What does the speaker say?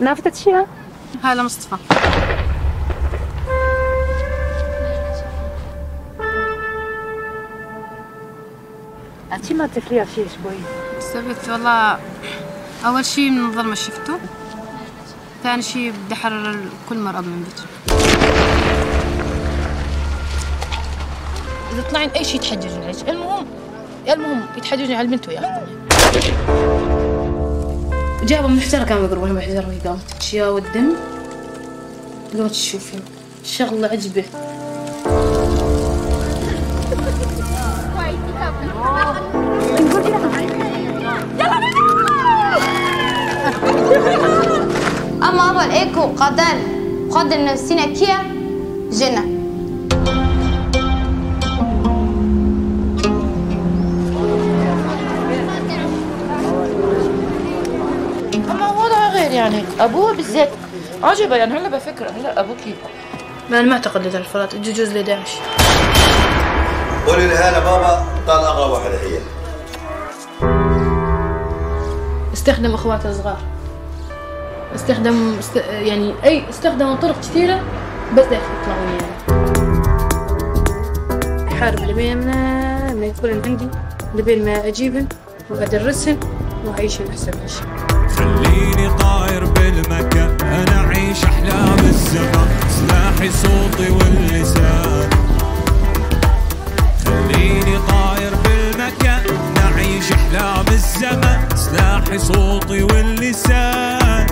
نافذة شيء هلا مصطفى. انت ما تفريها شيء شوي سويت والله أول شيء من الظلمة شفته. ثاني شيء بدي أحرر كل مرض من بيتي. إذا طلعن أي شيء يتحججون عليك المهم المهم يتحججون على البنت وياخذونها جابوا من الحجره قاموا يقربون من الحجره وهي قامت تبكي والدم قامت تشوفين شغلة عجبة. أما أول إيكو قدر قدر نفسنا كيا؟ جنة. يعني أبوها بالذات. عجبه يعني هلا بفكرة هلا ابوكي ما أنا ما أعتقد لها الفرات جوز ل 11 قولي لهلا بابا طال اغلى واحدة هي. استخدم اخواته الصغار استخدم است... يعني أي استخدموا طرق كثيرة بس ده يطلعوا يعني. حارب لبين ما يكون عندي. لبين ما اجيبن وأدرسهن. وعيش أحسن عيشة خليني طاير بالمكان أنا أعيش أحلام الزمان سلاحي صوتي واللسان. خليني طاير بالمكان نعيش أحلام الزمان سلاحي صوتي واللسان.